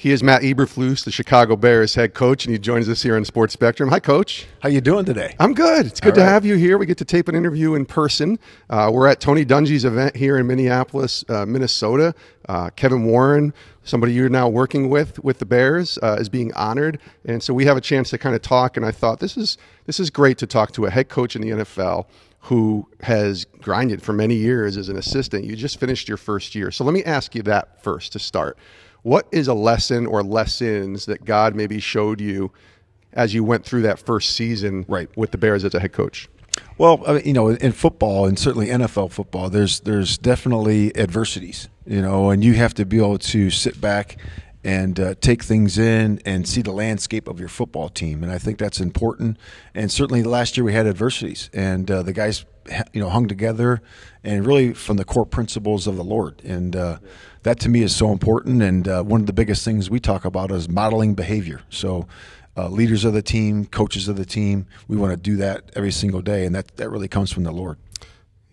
He is Matt Eberflus, the Chicago Bears head coach, and he joins us here on Sports Spectrum. Hi, Coach. How you doing today? I'm good. It's good All to right. have you here. We get to tape an interview in person. Uh, we're at Tony Dungy's event here in Minneapolis, uh, Minnesota. Uh, Kevin Warren, somebody you're now working with with the Bears, uh, is being honored, and so we have a chance to kind of talk. And I thought this is this is great to talk to a head coach in the NFL who has grinded for many years as an assistant. You just finished your first year, so let me ask you that first to start. What is a lesson or lessons that God maybe showed you as you went through that first season Right. with the Bears as a head coach? Well, I mean, you know, in football and certainly NFL football, there's there's definitely adversities, you know, and you have to be able to sit back and uh, take things in and see the landscape of your football team, and I think that's important. And certainly last year we had adversities, and uh, the guys, you know, hung together, and really from the core principles of the Lord, and uh, that to me is so important. And uh, one of the biggest things we talk about is modeling behavior. So uh, leaders of the team, coaches of the team. We want to do that every single day, and that that really comes from the Lord.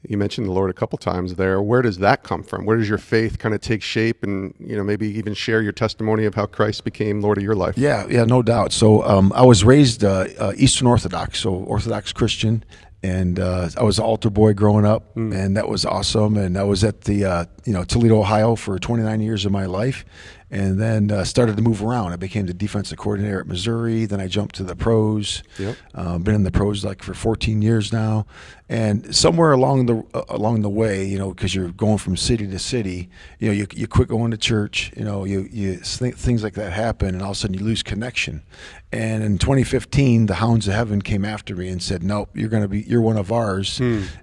You mentioned the Lord a couple times there. Where does that come from? Where does your faith kind of take shape, and you know maybe even share your testimony of how Christ became Lord of your life? Yeah, yeah, no doubt. So um, I was raised uh, uh, Eastern Orthodox, so Orthodox Christian, and uh, I was an altar boy growing up, and that was awesome. And I was at the uh, you know Toledo, Ohio, for 29 years of my life, and then uh, started to move around. I became the defensive coordinator at Missouri. Then I jumped to the pros. Yep. Uh, been in the pros like for 14 years now, and somewhere along the uh, along the way, you know, because you're going from city to city, you know, you, you quit going to church, you know, you you th- things like that happen, and all of a sudden you lose connection. And in 2015, the Hounds of Heaven came after me and said, "Nope, you're going to be you're one of ours,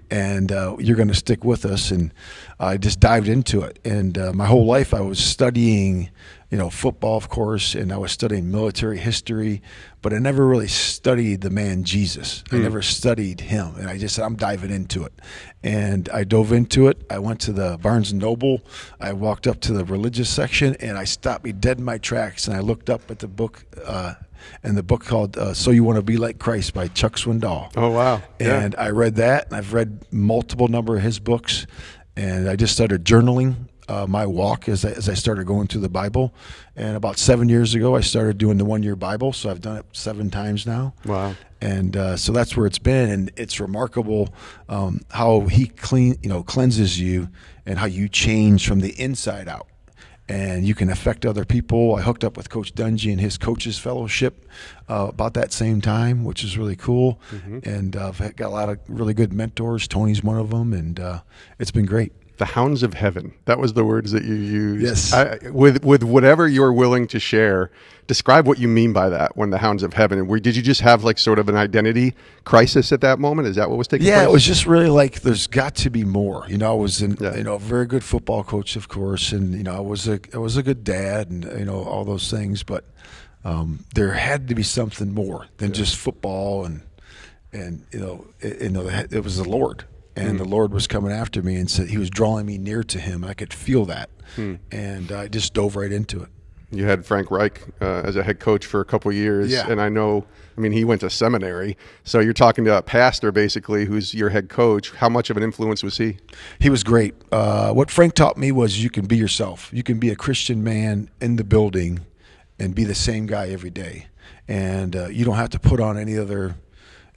and uh, you're going to stick with us." And I just dived into it, and uh, my whole life I was studying you know, football, of course, and I was studying military history, but I never really studied the man Jesus. I never studied him, and I just said, I'm diving into it. And I dove into it. I went to the Barnes and Noble. I walked up to the religious section, and I stopped me dead in my tracks, and I looked up at the book, uh, and the book called uh, "So You Want to Be Like Christ" by Chuck Swindoll. Oh wow! Yeah. And I read that, and I've read multiple number of his books, and I just started journaling uh, my walk as I, as I started going through the Bible. And about seven years ago, I started doing the one year Bible, so I've done it seven times now. Wow. And uh, so that's where it's been, and it's remarkable um, how he clean, you know, cleanses you, and how you change from the inside out and you can affect other people. I hooked up with Coach Dungy and his coaches fellowship uh, about that same time, which is really cool. And uh, I've got a lot of really good mentors. Tony's one of them, and uh, it's been great. The hounds of heaven. That was the words that you used. Yes. I, with with whatever you're willing to share, describe what you mean by that. When the hounds of heaven, and did you just have like sort of an identity crisis at that moment? Is that what was taking Yeah, place? it was just really like there's got to be more. You know, I was in, Yeah. you know a very good football coach, of course, and you know I was a I was a good dad, and you know all those things. But um, there had to be something more than just football, and and you know it, you know it was the Lord, and the Lord was coming after me, and said He was drawing me near to Him. I could feel that, and I just dove right into it. You had Frank Reich uh, as a head coach for a couple years, Yeah. and I know. I mean, he went to seminary, so you're talking to a pastor basically, who's your head coach. How much of an influence was he? He was great. Uh, what Frank taught me was you can be yourself. You can be a Christian man in the building and be the same guy every day, and uh, you don't have to put on any other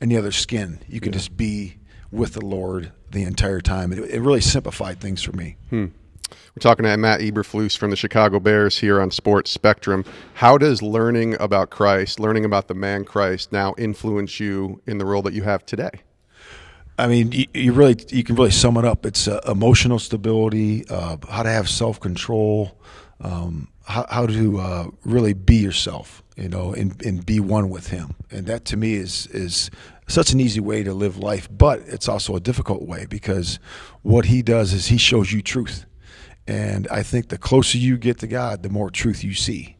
any other skin. You can just be with the Lord the entire time. It, it really simplified things for me. We're talking to Matt Eberflus from the Chicago Bears here on Sports Spectrum. How does learning about Christ, learning about the man Christ, now influence you in the role that you have today? I mean, you, you really you can really sum it up. It's uh, emotional stability, uh, how to have self control, um, how, how to uh, really be yourself, you know, and, and be one with Him. And that to me is is such an easy way to live life, but it's also a difficult way because what He does is He shows you truth, and I think the closer you get to God, the more truth you see,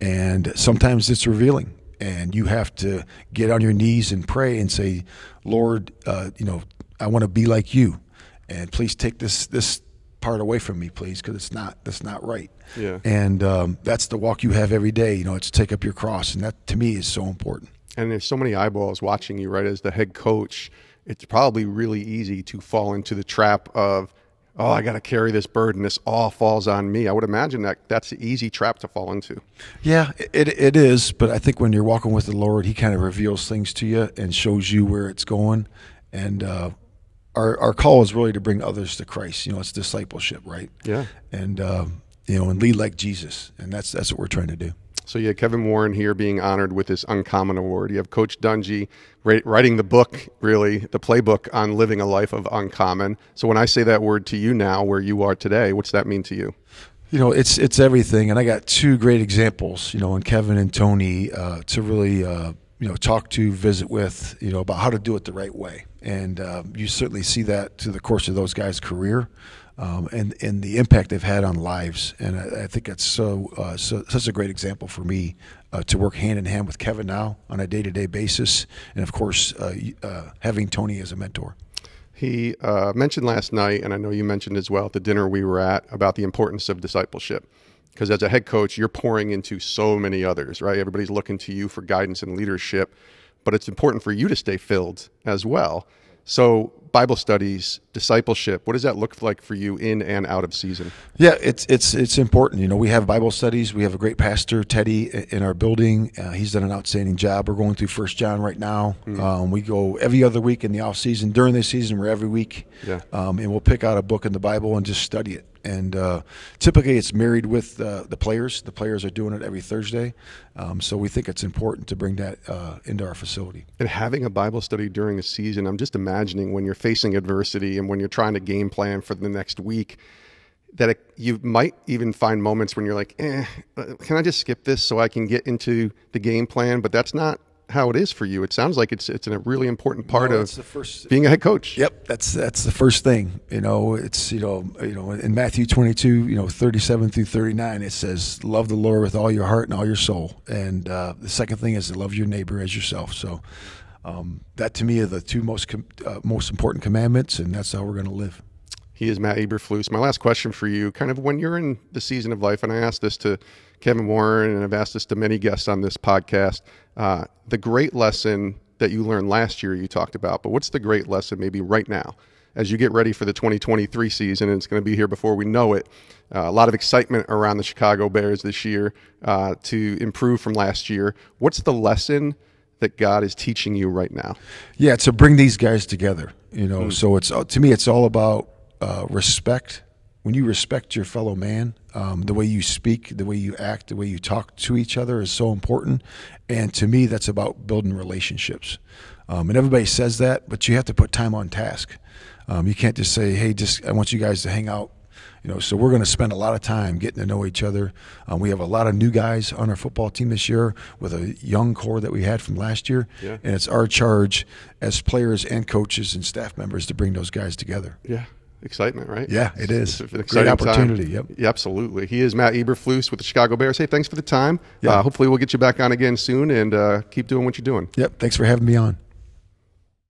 and sometimes it's revealing and you have to get on your knees and pray and say, Lord, uh, you know, I want to be like you, and please take this this part away from me, please, because it's not that's not right. Yeah. And um, that's the walk you have every day. You know, it's take up your cross, and that to me is so important. And there's so many eyeballs watching you, right? As the head coach, it's probably really easy to fall into the trap of oh, I got to carry this burden. This all falls on me. I would imagine that that's an easy trap to fall into. Yeah, it, it is. But I think when you're walking with the Lord, He kind of reveals things to you and shows you where it's going. And uh, our our call is really to bring others to Christ. You know, it's discipleship, right? Yeah. And um, you know, and lead like Jesus, and that's that's what we're trying to do. So you have Kevin Warren here being honored with this Uncommon Award. You have Coach Dungy writing the book, really, the playbook on living a life of uncommon. So when I say that word to you now, where you are today, what's that mean to you? You know, it's it's everything, and I got two great examples. You know, in Kevin and Tony uh, to really uh, you know talk to, visit with, you know, about how to do it the right way, and uh, you certainly see that through the course of those guys' career um, and and the impact they've had on lives. And I, I think that's so, uh, so, such a great example for me uh, to work hand in hand with Kevin now on a day to day basis, and of course uh, uh, having Tony as a mentor. He uh, mentioned last night, and I know you mentioned as well at the dinner we were at about the importance of discipleship. Because as a head coach, you're pouring into so many others, right? Everybody's looking to you for guidance and leadership, but it's important for you to stay filled as well. So Bible studies, discipleship, what does that look like for you in and out of season? Yeah, it's it's it's important. You know, we have Bible studies. We have a great pastor, Teddy, in our building. Uh, he's done an outstanding job. We're going through First John right now. Mm. Um, we go every other week in the off season. During the season, we're every week. Yeah. Um, and we'll pick out a book in the Bible and just study it and uh, typically it's married with uh, the players. The players are doing it every Thursday, um, so we think it's important to bring that uh, into our facility. And having a Bible study during a season, I'm just imagining when you're facing adversity and when you're trying to game plan for the next week, that it, you might even find moments when you're like, eh, uh, can I just skip this so I can get into the game plan? But that's not how it is for you. It sounds like it's it's a really important part no, of first, being a head coach. Yep, that's that's the first thing. You know, it's you know you know in Matthew twenty two, you know thirty seven through thirty nine, it says love the Lord with all your heart and all your soul, and uh, the second thing is to love your neighbor as yourself. So. Um, that to me are the two most com- uh, most important commandments, and that's how we're going to live. He is Matt Eberflus. My last question for you, kind of when you're in the season of life, and I asked this to Kevin Warren, and I've asked this to many guests on this podcast. Uh, the great lesson that you learned last year, you talked about, but what's the great lesson maybe right now as you get ready for the 2023 season? And it's going to be here before we know it. Uh, a lot of excitement around the Chicago Bears this year uh, to improve from last year. What's the lesson? That God is teaching you right now? Yeah, to bring these guys together. You know, mm. so it's to me, it's all about uh, respect when you respect your fellow man, um, the way you speak, the way you act, the way you talk to each other is so important. And to me, that's about building relationships. Um, and everybody says that, but you have to put time on task. Um, you can't just say, "Hey, just I want you guys to hang out." You know, so we're going to spend a lot of time getting to know each other. Um, we have a lot of new guys on our football team this year with a young core that we had from last year, yeah. and it's our charge as players and coaches and staff members to bring those guys together. Yeah excitement, right? Yeah, it is. It's an Great opportunity. Time. Yep. Yeah, absolutely. He is Matt Eberflus with the Chicago Bears. Hey, thanks for the time. Yeah. Uh, hopefully, we'll get you back on again soon and uh, keep doing what you're doing. Yep. Thanks for having me on.